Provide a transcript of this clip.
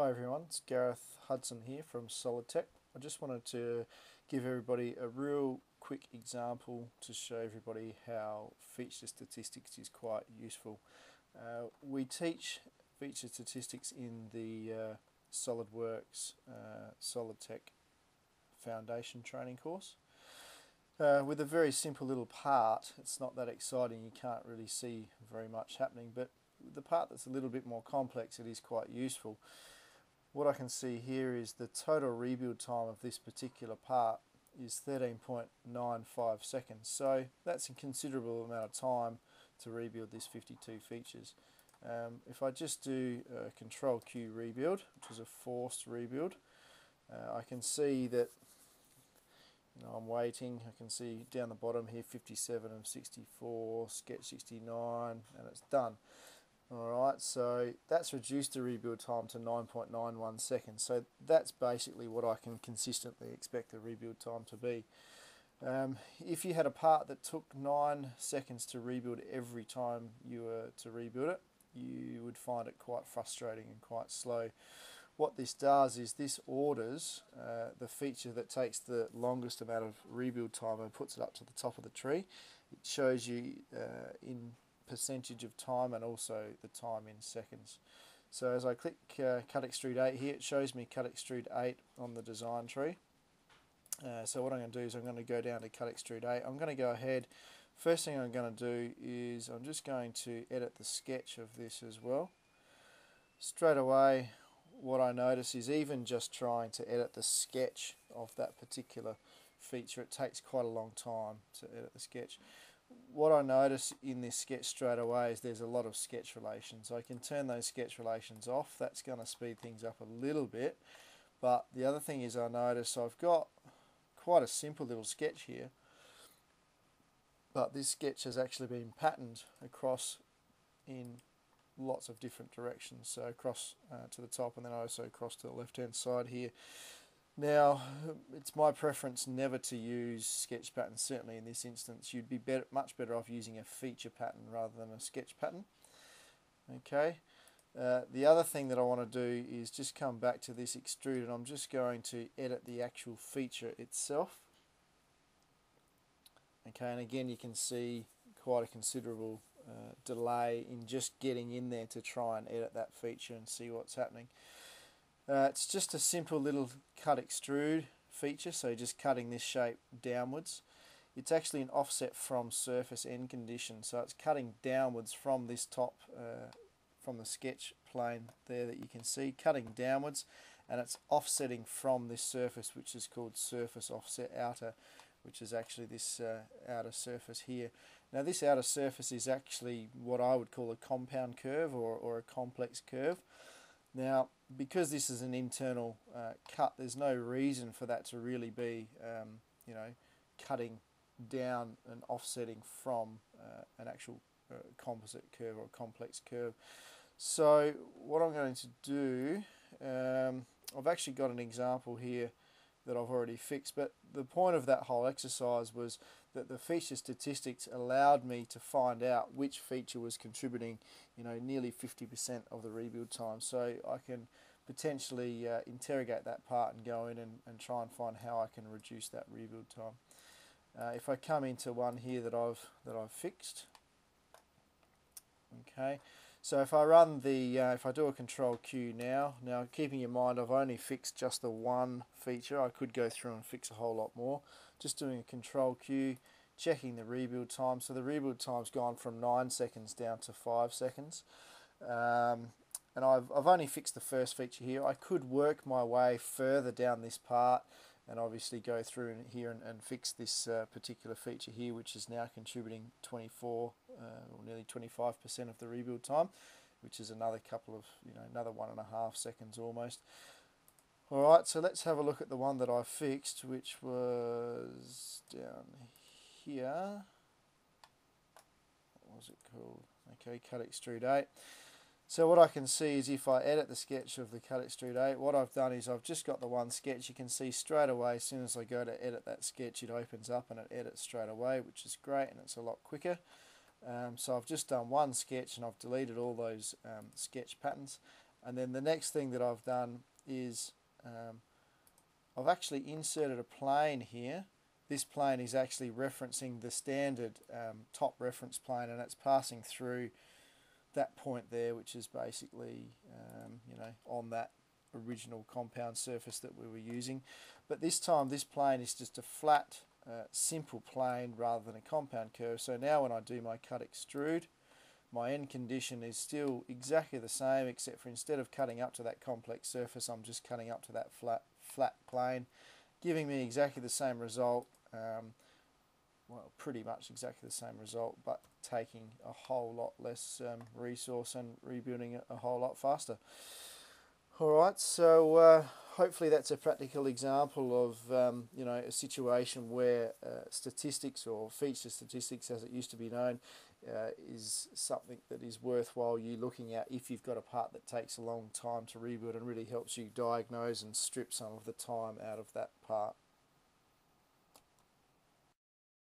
Hi everyone, it's Gareth Hudson here from Solidtec. I just wanted to give everybody a real quick example to show everybody how feature statistics is quite useful. Uh, we teach feature statistics in the uh, SolidWorks uh, Solidtec Foundation training course. Uh, with a very simple little part, it's not that exciting, you can't really see very much happening, but the part that's a little bit more complex, it is quite useful what I can see here is the total rebuild time of this particular part is 13.95 seconds. So that's a considerable amount of time to rebuild this 52 features. Um, if I just do a control Q rebuild, which is a forced rebuild, uh, I can see that you know, I'm waiting. I can see down the bottom here 57 and 64, sketch 69, and it's done. Alright, so that's reduced the rebuild time to 9.91 seconds. So that's basically what I can consistently expect the rebuild time to be. Um, if you had a part that took 9 seconds to rebuild every time you were to rebuild it, you would find it quite frustrating and quite slow. What this does is this orders uh, the feature that takes the longest amount of rebuild time and puts it up to the top of the tree. It shows you uh, in percentage of time and also the time in seconds. So as I click uh, cut extrude 8 here, it shows me cut extrude 8 on the design tree. Uh, so what I'm going to do is I'm going to go down to cut extrude 8. I'm going to go ahead. First thing I'm going to do is I'm just going to edit the sketch of this as well. Straight away what I notice is even just trying to edit the sketch of that particular feature, it takes quite a long time to edit the sketch what I notice in this sketch straight away is there's a lot of sketch relations. I can turn those sketch relations off. That's going to speed things up a little bit. But the other thing is I notice I've got quite a simple little sketch here. But this sketch has actually been patterned across in lots of different directions. So across uh, to the top and then also across to the left hand side here. Now, it's my preference never to use sketch patterns, certainly in this instance. You'd be better, much better off using a feature pattern rather than a sketch pattern. Okay. Uh, the other thing that I want to do is just come back to this extrude and I'm just going to edit the actual feature itself. Okay, and again you can see quite a considerable uh, delay in just getting in there to try and edit that feature and see what's happening. Uh, it's just a simple little cut extrude feature, so just cutting this shape downwards. It's actually an offset from surface end condition, so it's cutting downwards from this top, uh, from the sketch plane there that you can see, cutting downwards, and it's offsetting from this surface, which is called surface offset outer, which is actually this uh, outer surface here. Now this outer surface is actually what I would call a compound curve or, or a complex curve. Now, because this is an internal uh, cut, there's no reason for that to really be, um, you know, cutting down and offsetting from uh, an actual uh, composite curve or a complex curve. So what I'm going to do, um, I've actually got an example here that I've already fixed, but the point of that whole exercise was that the feature statistics allowed me to find out which feature was contributing, you know, nearly 50% of the rebuild time. So I can potentially uh, interrogate that part and go in and, and try and find how I can reduce that rebuild time. Uh, if I come into one here that I've that I've fixed, okay. So if I run the, uh, if I do a control Q now, now keeping in mind I've only fixed just the one feature, I could go through and fix a whole lot more just doing a control Q, checking the rebuild time. So the rebuild time's gone from 9 seconds down to 5 seconds. Um, and I've, I've only fixed the first feature here. I could work my way further down this part and obviously go through here and, and fix this uh, particular feature here, which is now contributing 24 uh, or nearly 25% of the rebuild time, which is another couple of, you know, another one and a half seconds almost. Alright, so let's have a look at the one that I fixed, which was down here. What was it called? Okay, cut extrude 8. So what I can see is if I edit the sketch of the cut extrude 8, what I've done is I've just got the one sketch. You can see straight away as soon as I go to edit that sketch, it opens up and it edits straight away, which is great and it's a lot quicker. Um, so I've just done one sketch and I've deleted all those um, sketch patterns And then the next thing that I've done is um, I've actually inserted a plane here. This plane is actually referencing the standard um, top reference plane and it's passing through that point there which is basically um, you know on that original compound surface that we were using. But this time this plane is just a flat uh, simple plane rather than a compound curve. So now when I do my cut extrude my end condition is still exactly the same except for instead of cutting up to that complex surface I'm just cutting up to that flat flat plane giving me exactly the same result. Um, well pretty much exactly the same result but taking a whole lot less um, resource and rebuilding it a whole lot faster alright so uh, hopefully that's a practical example of um, you know a situation where uh, statistics or feature statistics as it used to be known uh, is something that is worthwhile you looking at if you've got a part that takes a long time to rebuild and really helps you diagnose and strip some of the time out of that part.